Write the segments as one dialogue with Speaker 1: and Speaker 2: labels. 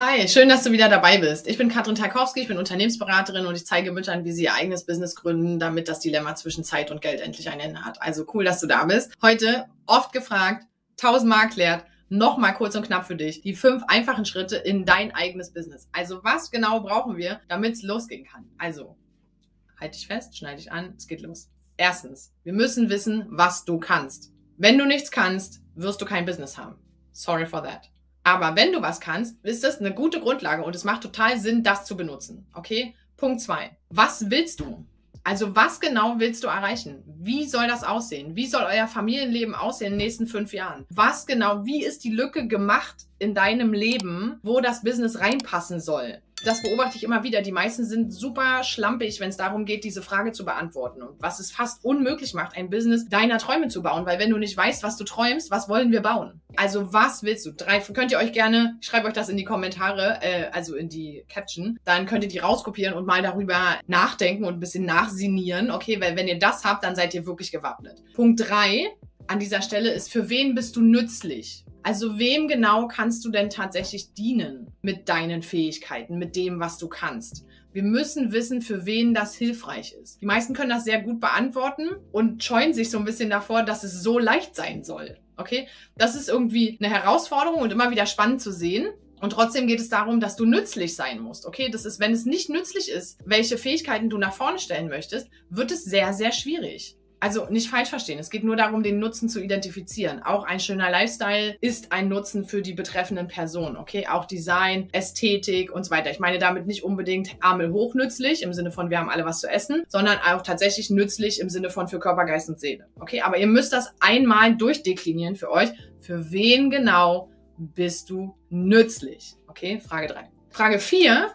Speaker 1: Hi, schön, dass du wieder dabei bist. Ich bin Katrin Tarkowski, ich bin Unternehmensberaterin und ich zeige Müttern, wie sie ihr eigenes Business gründen, damit das Dilemma zwischen Zeit und Geld endlich ein Ende hat. Also cool, dass du da bist. Heute oft gefragt, tausendmal erklärt, nochmal kurz und knapp für dich, die fünf einfachen Schritte in dein eigenes Business. Also was genau brauchen wir, damit es losgehen kann? Also, halt dich fest, schneide dich an, es geht los. Erstens, wir müssen wissen, was du kannst. Wenn du nichts kannst, wirst du kein Business haben. Sorry for that. Aber wenn du was kannst, ist das eine gute Grundlage und es macht total Sinn, das zu benutzen. Okay? Punkt zwei. Was willst du? Also was genau willst du erreichen? Wie soll das aussehen? Wie soll euer Familienleben aussehen in den nächsten fünf Jahren? Was genau, wie ist die Lücke gemacht in deinem Leben, wo das Business reinpassen soll? Das beobachte ich immer wieder. Die meisten sind super schlampig, wenn es darum geht, diese Frage zu beantworten. Und was es fast unmöglich macht, ein Business deiner Träume zu bauen. Weil wenn du nicht weißt, was du träumst, was wollen wir bauen? Also was willst du? Drei, könnt ihr euch gerne, ich schreibe euch das in die Kommentare, äh, also in die Caption, dann könnt ihr die rauskopieren und mal darüber nachdenken und ein bisschen nachsinieren. Okay, weil wenn ihr das habt, dann seid ihr wirklich gewappnet. Punkt drei an dieser Stelle ist, für wen bist du nützlich? Also wem genau kannst du denn tatsächlich dienen mit deinen Fähigkeiten, mit dem, was du kannst? Wir müssen wissen, für wen das hilfreich ist. Die meisten können das sehr gut beantworten und scheuen sich so ein bisschen davor, dass es so leicht sein soll. Okay? Das ist irgendwie eine Herausforderung und immer wieder spannend zu sehen. Und trotzdem geht es darum, dass du nützlich sein musst. Okay, das ist, wenn es nicht nützlich ist, welche Fähigkeiten du nach vorne stellen möchtest, wird es sehr, sehr schwierig also nicht falsch verstehen. Es geht nur darum, den Nutzen zu identifizieren. Auch ein schöner Lifestyle ist ein Nutzen für die betreffenden Personen. Okay, auch Design, Ästhetik und so weiter. Ich meine damit nicht unbedingt Ärmel hochnützlich im Sinne von wir haben alle was zu essen, sondern auch tatsächlich nützlich im Sinne von für Körper, Geist und Seele. Okay, aber ihr müsst das einmal durchdeklinieren für euch. Für wen genau bist du nützlich? Okay, Frage drei. Frage vier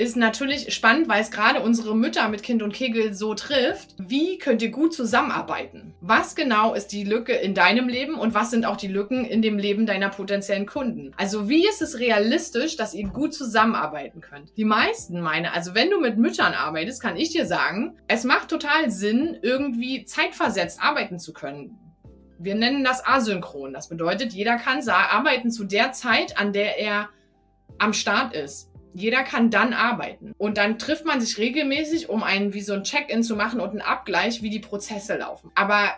Speaker 1: ist natürlich spannend, weil es gerade unsere Mütter mit Kind und Kegel so trifft. Wie könnt ihr gut zusammenarbeiten? Was genau ist die Lücke in deinem Leben und was sind auch die Lücken in dem Leben deiner potenziellen Kunden? Also wie ist es realistisch, dass ihr gut zusammenarbeiten könnt? Die meisten meine, also wenn du mit Müttern arbeitest, kann ich dir sagen, es macht total Sinn, irgendwie zeitversetzt arbeiten zu können. Wir nennen das asynchron. Das bedeutet, jeder kann arbeiten zu der Zeit, an der er am Start ist. Jeder kann dann arbeiten. Und dann trifft man sich regelmäßig, um einen wie so ein Check-in zu machen und einen Abgleich, wie die Prozesse laufen. Aber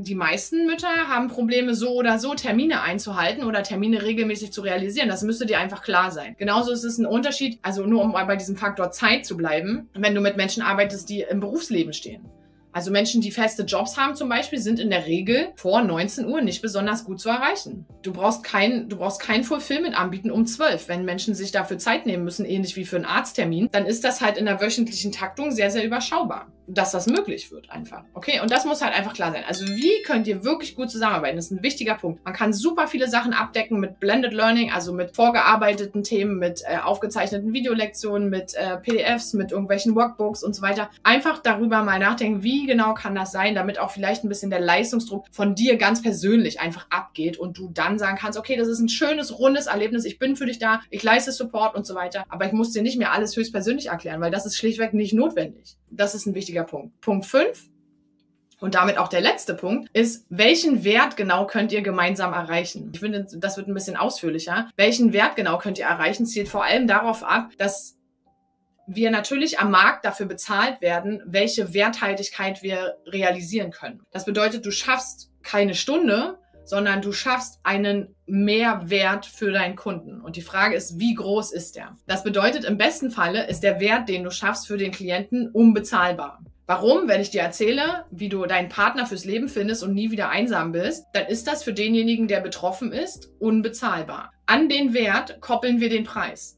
Speaker 1: die meisten Mütter haben Probleme, so oder so Termine einzuhalten oder Termine regelmäßig zu realisieren. Das müsste dir einfach klar sein. Genauso ist es ein Unterschied, also nur um bei diesem Faktor Zeit zu bleiben, wenn du mit Menschen arbeitest, die im Berufsleben stehen. Also Menschen, die feste Jobs haben zum Beispiel, sind in der Regel vor 19 Uhr nicht besonders gut zu erreichen. Du brauchst kein, du brauchst kein Fulfillment anbieten um 12. Wenn Menschen sich dafür Zeit nehmen müssen, ähnlich wie für einen Arzttermin, dann ist das halt in der wöchentlichen Taktung sehr, sehr überschaubar dass das möglich wird einfach. Okay, und das muss halt einfach klar sein. Also wie könnt ihr wirklich gut zusammenarbeiten? Das ist ein wichtiger Punkt. Man kann super viele Sachen abdecken mit Blended Learning, also mit vorgearbeiteten Themen, mit äh, aufgezeichneten Videolektionen, mit äh, PDFs, mit irgendwelchen Workbooks und so weiter. Einfach darüber mal nachdenken, wie genau kann das sein, damit auch vielleicht ein bisschen der Leistungsdruck von dir ganz persönlich einfach abgeht und du dann sagen kannst, okay, das ist ein schönes, rundes Erlebnis, ich bin für dich da, ich leiste Support und so weiter, aber ich muss dir nicht mehr alles höchstpersönlich erklären, weil das ist schlichtweg nicht notwendig. Das ist ein wichtiger Punkt. Punkt 5 und damit auch der letzte Punkt ist, welchen Wert genau könnt ihr gemeinsam erreichen? Ich finde, das wird ein bisschen ausführlicher. Welchen Wert genau könnt ihr erreichen, zielt vor allem darauf ab, dass wir natürlich am Markt dafür bezahlt werden, welche Werthaltigkeit wir realisieren können. Das bedeutet, du schaffst keine Stunde, sondern du schaffst einen Mehrwert für deinen Kunden. Und die Frage ist, wie groß ist der? Das bedeutet, im besten Falle ist der Wert, den du schaffst für den Klienten, unbezahlbar. Warum? Wenn ich dir erzähle, wie du deinen Partner fürs Leben findest und nie wieder einsam bist, dann ist das für denjenigen, der betroffen ist, unbezahlbar. An den Wert koppeln wir den Preis.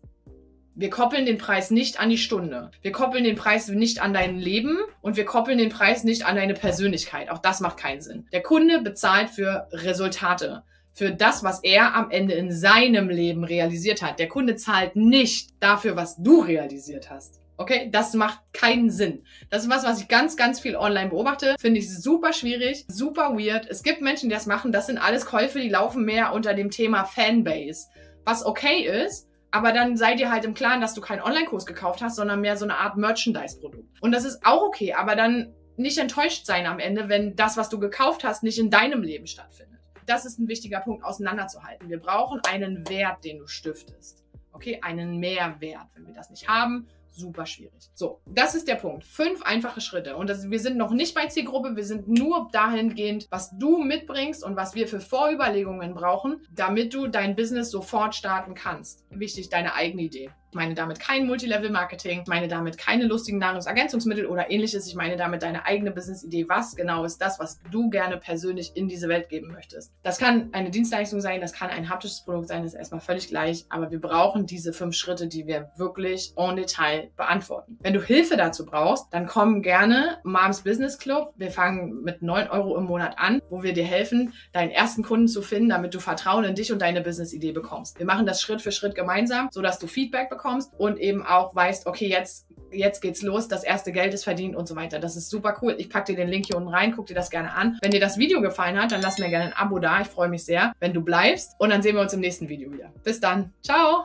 Speaker 1: Wir koppeln den Preis nicht an die Stunde. Wir koppeln den Preis nicht an dein Leben und wir koppeln den Preis nicht an deine Persönlichkeit. Auch das macht keinen Sinn. Der Kunde bezahlt für Resultate. Für das, was er am Ende in seinem Leben realisiert hat. Der Kunde zahlt nicht dafür, was du realisiert hast. Okay, das macht keinen Sinn. Das ist was, was ich ganz, ganz viel online beobachte. Finde ich super schwierig, super weird. Es gibt Menschen, die das machen. Das sind alles Käufe, die laufen mehr unter dem Thema Fanbase. Was okay ist, aber dann sei dir halt im Klaren, dass du keinen Online-Kurs gekauft hast, sondern mehr so eine Art Merchandise-Produkt. Und das ist auch okay, aber dann nicht enttäuscht sein am Ende, wenn das, was du gekauft hast, nicht in deinem Leben stattfindet. Das ist ein wichtiger Punkt auseinanderzuhalten. Wir brauchen einen Wert, den du stiftest. Okay, einen Mehrwert. Wenn wir das nicht haben, super schwierig. So, das ist der Punkt. Fünf einfache Schritte. Und das, wir sind noch nicht bei Zielgruppe, wir sind nur dahingehend, was du mitbringst und was wir für Vorüberlegungen brauchen, damit du dein Business sofort starten kannst. Wichtig, deine eigene Idee. Ich meine damit kein Multilevel-Marketing, meine damit keine lustigen Nahrungsergänzungsmittel oder ähnliches. Ich meine damit deine eigene Business-Idee. Was genau ist das, was du gerne persönlich in diese Welt geben möchtest? Das kann eine Dienstleistung sein, das kann ein haptisches Produkt sein, das ist erstmal völlig gleich. Aber wir brauchen diese fünf Schritte, die wir wirklich en Detail beantworten. Wenn du Hilfe dazu brauchst, dann komm gerne Moms Business Club. Wir fangen mit neun Euro im Monat an, wo wir dir helfen, deinen ersten Kunden zu finden, damit du Vertrauen in dich und deine Business-Idee bekommst. Wir machen das Schritt für Schritt gemeinsam, sodass du Feedback bekommst bekommst und eben auch weißt, okay, jetzt jetzt geht's los, das erste Geld ist verdient und so weiter. Das ist super cool. Ich packe dir den Link hier unten rein, guck dir das gerne an. Wenn dir das Video gefallen hat, dann lass mir gerne ein Abo da. Ich freue mich sehr, wenn du bleibst und dann sehen wir uns im nächsten Video wieder. Bis dann. Ciao!